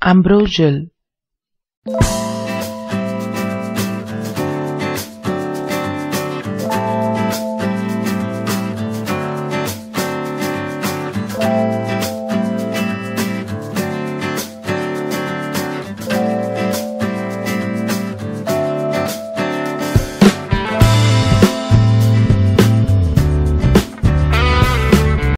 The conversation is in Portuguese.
ambrosial